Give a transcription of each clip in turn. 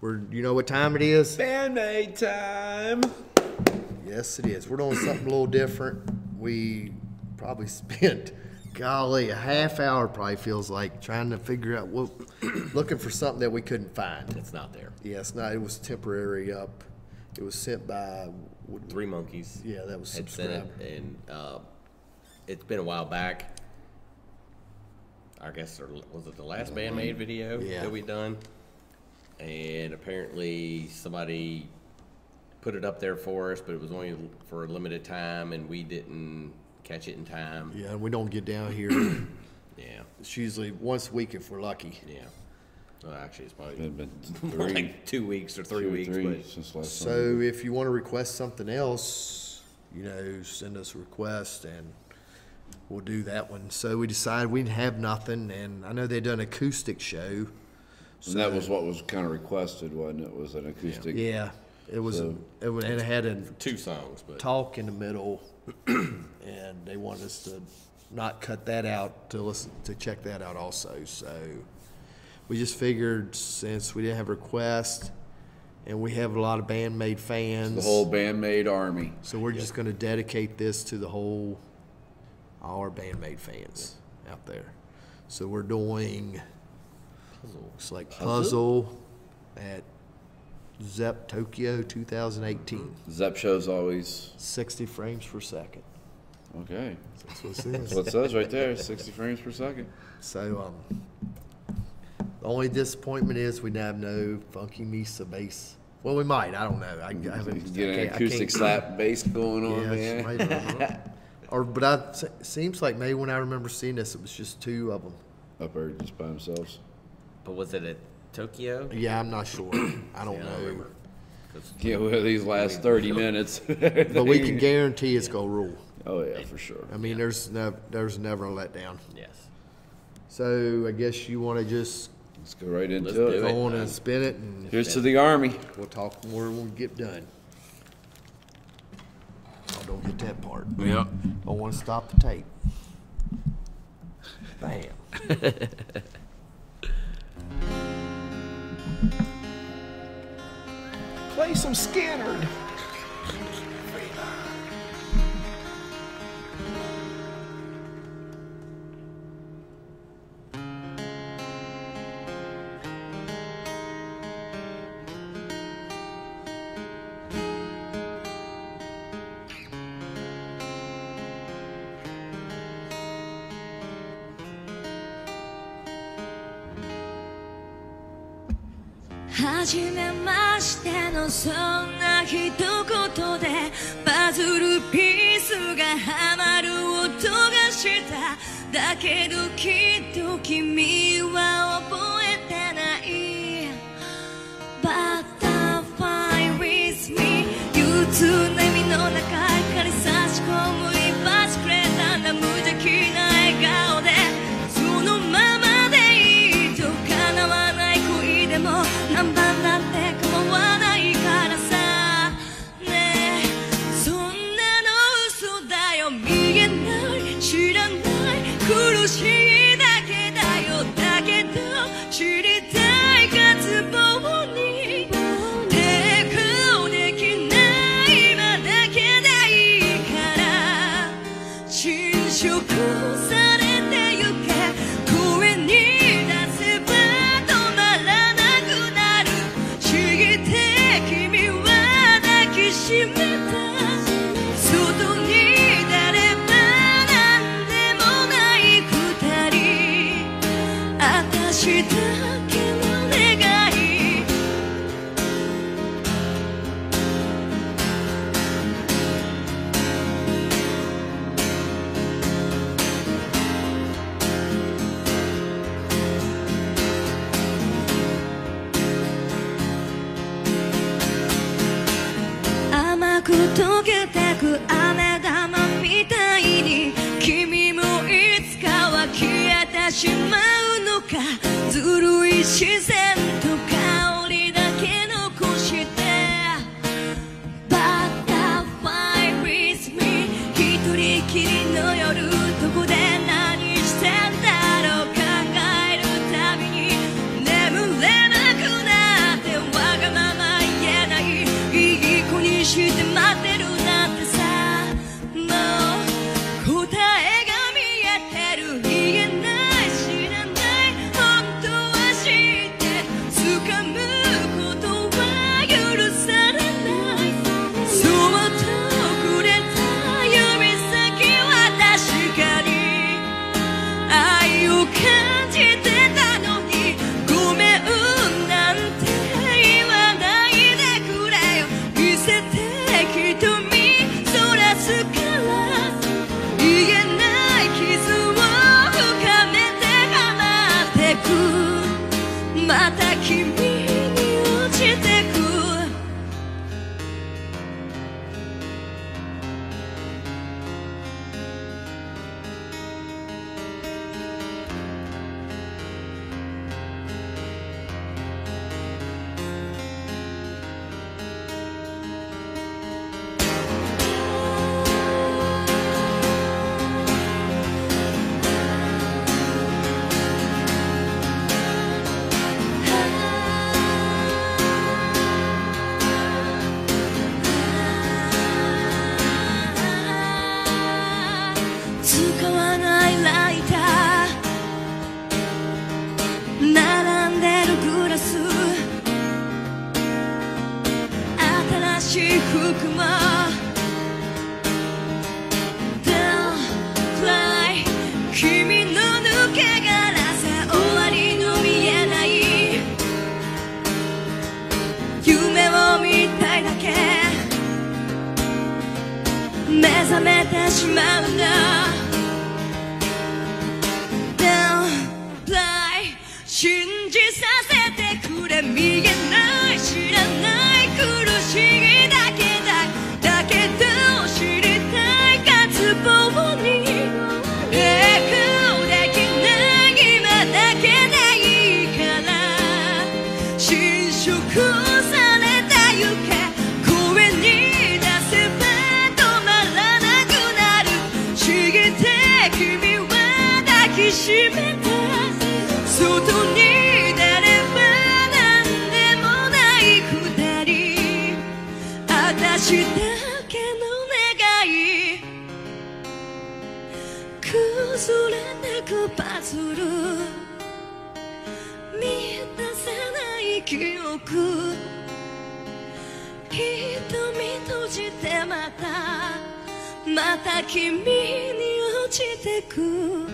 We're, you know what time it is? Band Maid time. Yes, it is. We're doing something a little different. We probably spent, golly, a half hour probably feels like trying to figure out what, looking for something that we couldn't find. It's not there. Yes, no, it was temporary up. It was sent by, Three monkeys. yeah, that was had sent it, and uh, it's been a while back. I guess or was it the last Band Maid video Yeah. that we done? And apparently somebody put it up there for us, but it was only for a limited time, and we didn't catch it in time. Yeah, we don't get down here. Yeah, It's usually once a week if we're lucky. yeah. Well, actually, it's probably Been, been three, like two weeks or three two or weeks, three but since last So summer. if you want to request something else, you know, send us a request and we'll do that one. So we decided we'd have nothing, and I know they done acoustic show. And that was what was kind of requested, wasn't it? Was an acoustic. Yeah, it was, So- it and it had a two songs, but talk in the middle, and they wanted us to not cut that out to listen to check that out also. So we just figured since we didn't have requests, and we have a lot of Band Maid fans, The whole Band Maid army. so we're just going to dedicate this to the whole all our Band Maid fans out there. So we're doing looks like puzzle at Zepp Tokyo 2018, Zepp show's always 60 frames per second. okay. That's what it That's says. what it says right there. 60 frames per second. So, um, the only disappointment is we have no Funky Misa bass. Well, we might. I don't know. I, I haven't. can get I an can't- I acoustic can't- slap bass going on, Yeah, man. she might have. or, but I, it seems like maybe when I remember seeing this, it was just two of them. Up there just by themselves. But was it at Tokyo? Yeah, I'm not sure. I don't Yeah, I know. remember. 'Cause Yeah, well, these last 30 minutes. But we can guarantee it's gonna rule. Oh, yeah, for sure. I mean, there's no, there's never a letdown. Yes. So I guess you want to just Let's go right into Let's do it. it. go on and spin it, and Here's to the army. we'll talk more when we get done. Oh, don't get that part. Yep. I want to stop the tape. Bam. Play some Skinner.「はじめましてのそんな一言でパズルピースがはまる音がした」「だけどきっと君愿那儿，去让那儿，苦路。Mamma Peru. しい服も Don't cry 君の抜け殻さ終わりの見えない。夢を見たいだけ。目覚めてしまうんだ。Don't lie 信じさせてくれ。見また君に落ちてく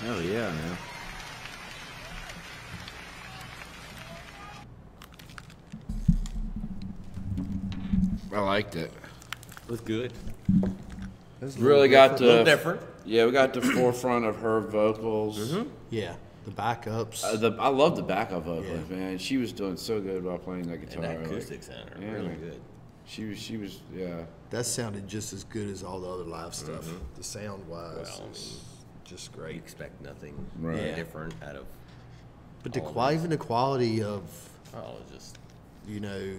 Hell yeah, man. I liked it. It was good. Really got A little the different. yeah, we got the forefront of her vocals. Yeah, the backups. Uh, the, I love the backup vocals, Yeah. man. She was doing so good while playing that And guitar. that like- acoustic sounded yeah. really good. She was, she was, yeah. that sounded just as good as all the other live stuff. The sound wise, Well, I was just You great. expect nothing Right. different out of. But the all of quality, even the quality of Oh, just you know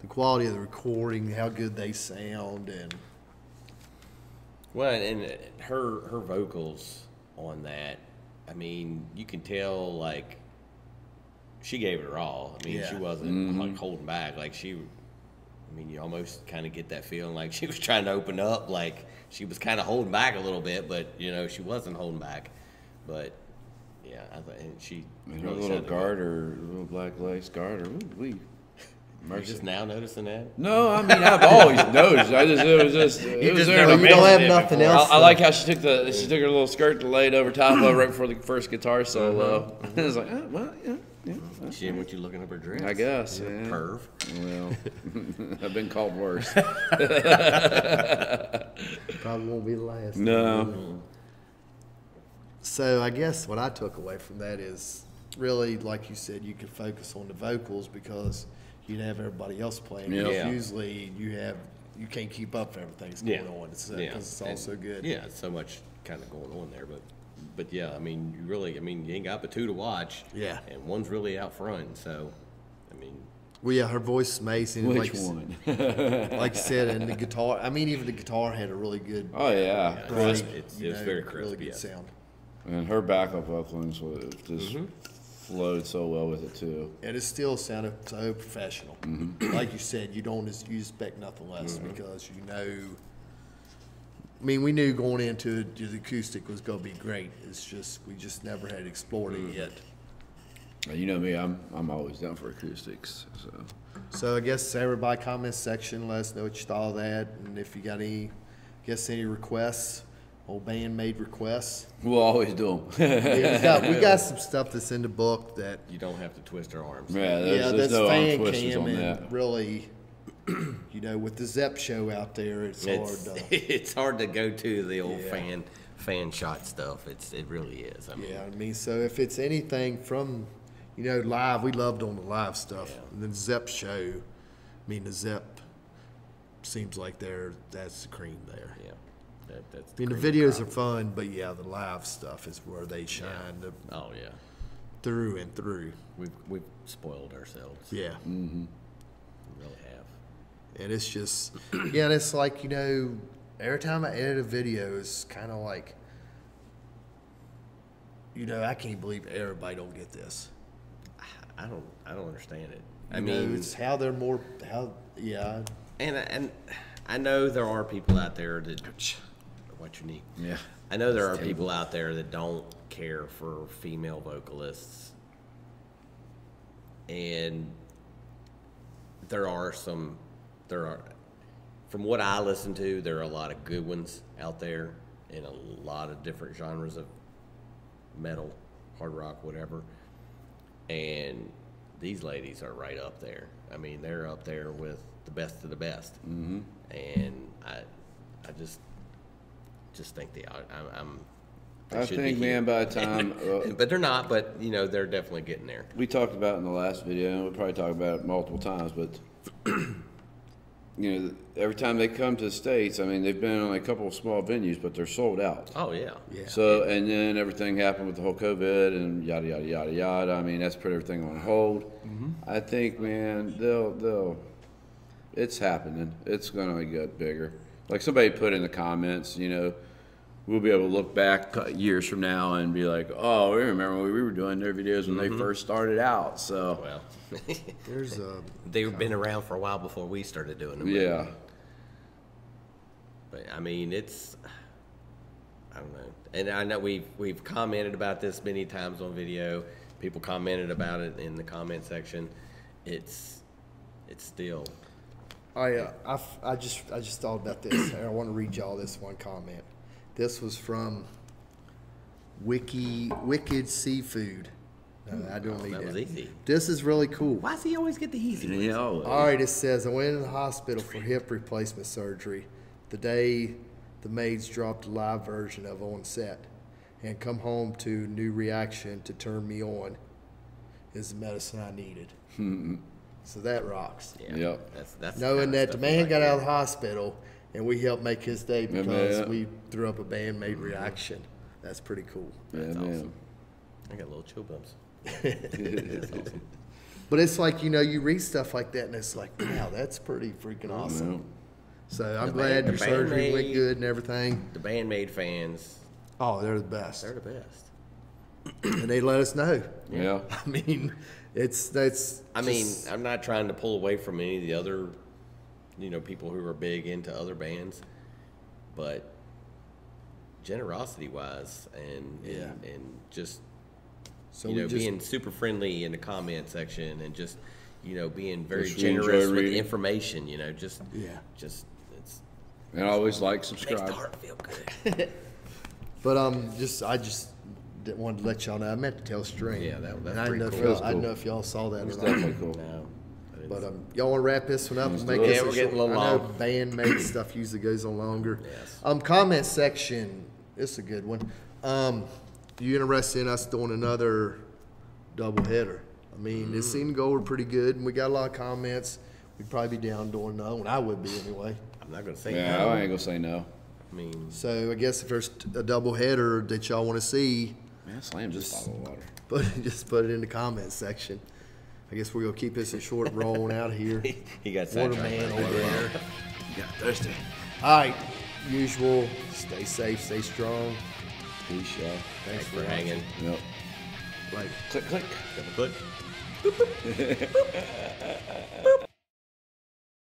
the quality of the recording, how good they sound, and well, and her her vocals on that. I mean, you can tell like she gave it her all. I mean, she wasn't mm-hmm. like holding back. Like she, I mean, you almost kind of get that feeling like she was trying to open up. Like she was kind of holding back a little bit, but you know, she wasn't holding back. But yeah, I thought and she And her really little sounded good. garter, little black lace garter. Ooh, we. You Mercy. just now noticing that? No, I mean I've always noticed. I just it was just it was just there. never you don't have nothing before. Else. I to- like how she took the she took her little skirt and laid over top of it right before the first guitar uh-huh, solo. Uh-huh. I was like, oh, well, yeah, yeah. She didn't want you looking up her dress. I guess, yeah. Perv. Well, I've been called worse. probably won't be the last. No. Mm-hmm. So I guess what I took away from that is really, like you said, you could focus on the vocals because you'd have everybody else playing. Yeah. Because Yeah. Usually you have you can't keep up with everything's going on. It's uh, because it's all and- so good. Yeah, so much kind of going on there, but but yeah, I mean, you really, I mean, you ain't got but two to watch. Yeah. and one's really out front, so I mean, Well, yeah, her voice is amazing. Which like, you s- one? Like you said, and the guitar. I mean, even the guitar had a really good, Oh yeah. Yeah. bright, it's- you it's know, very really crisp, good yeah. sound. And her backup vocals was just mm-hmm. Flowed so well with it too. And it still sounded so professional. Mm-hmm. Like you said, you don't you expect nothing less mm-hmm. because you know. I mean, we knew going into it, the acoustic was going to be great. It's just we just never had explored it mm-hmm. yet. And You know me, I'm I'm always down for acoustics. So So I guess everybody comments section, let us know what you thought of that, and if you got any, guess any requests, old Band Maid requests. we'll always do them. Yeah, we got we got some stuff that's in the book that you don't have to twist our arms. yeah, there's, yeah, there's that's no fan twisters cam on and that. really, you know, with the Zepp show out there, it's, It's, hard. To, it's hard to go to the old Yeah. fan fan shot stuff. It's it really is. I mean, yeah, I mean, so if it's anything from, you know, live, we loved on the live stuff. Yeah. And then Zepp show, I mean, the Zepp seems like they're that's the cream there. yeah, that, that's. I mean, the videos are fun, but yeah, the live stuff is where they shine the, Oh yeah, through and through. we've we've spoiled ourselves. Yeah. Mm-hmm. we really have. And it's just, yeah, and it's like, you know, every time I edit a video, it's kind of like, you know, I can't believe everybody don't get this. I don't I don't understand it. I You mean, know, it's how they're more, how, yeah, And and I know there are people out there that what you need. Yeah. I know there are people out there that don't care for female vocalists, and there are some. There are, from what I listen to, there are a lot of good ones out there in a lot of different genres of metal, hard rock, whatever. And these ladies are right up there. I mean, they're up there with the best of the best. Mm-hmm. And I, I just, just think they are. I'm. I'm they I think, man, by the time uh, but they're not. But you know, they're definitely getting there. we talked about it in the last video, and we'll probably talk about it multiple times, but you know, every time they come to the states, I mean, they've been on a couple of small venues, but they're sold out. Oh yeah. Yeah. So, and then everything happened with the whole COVID and yada yada yada yada. I mean, that's put everything on hold. I think, man, they'll they'll. It's happening. It's gonna get bigger. Like somebody put in the comments, you know, we'll be able to look back years from now and be like, oh, we remember when we were doing their videos when they first started out. So, Well, There's a, they've been around for a while before we started doing them. yeah. But I mean, it's I don't know, and I know we've we've commented about this many times on video. People commented about it in the comment section. It's it's still I, uh, I, f- I just, I just thought about this. and I want to read y'all this one comment. This was from Wiki, Wicked Seafood. No, hmm. I don't oh, need that that. was easy. This is really cool. Why does he always get the easy ones? Yeah. All right, it says I went into the hospital for hip replacement surgery the day the maids dropped a live version of on set, and come home to new reaction to turn me on is the medicine I needed. so that rocks. Yeah, Yep. That's that's Knowing that the man like got that. out of the hospital and we helped make his day because man. we threw up a Band Maid reaction. That's pretty cool. That's man. awesome. I got little chill bumps. But it's like, you know, you read stuff like that and it's like, wow, that's pretty freaking awesome. Yeah. So I'm The glad band- your the surgery went good and everything. The Band Maid fans, Oh, they're the best. they're the best. and they let us know. Yeah. I mean, it's that's. I mean, just- I'm not trying to pull away from any of the other, you know, people who are big into other bands, but generosity wise and Yeah. and, and just so you know just being super friendly in the comment section and just you know being very Which we enjoy generous with reading. information. You know, just Yeah. just it's And always like, subscribe. makes the subscribe. heart feel good. But um, just I just didn't want to let y'all know. I meant to tell String. Yeah, that- that's and I didn't know pretty if cool. y'all, I didn't know if y'all saw that It's or definitely cool. no, didn't But um, y'all want to wrap this one up and make do this Yeah, we're getting a short- little I know long. Band Maid stuff usually goes on longer. Yes. Um, comment section. This is a good one. Um, you interested in us doing another double header? I mean, Mm. it seemed to go over pretty good, and we got a lot of comments. We'd probably be down doing another one. I would be anyway. I'm not gonna say Yeah, no. I ain't gonna say no. I mean, So I guess if there's a double header that y'all want to see, Man, slam just bottle of water. but just put it in the comment section. I guess we're gonna keep this a short and rolling out of here. he got Water sidetracked man over water. there. Got thirsty. All right, usual. Stay safe, stay strong. Peace, y'all. Thanks for hanging. Yep. Like. Click, click. Double click.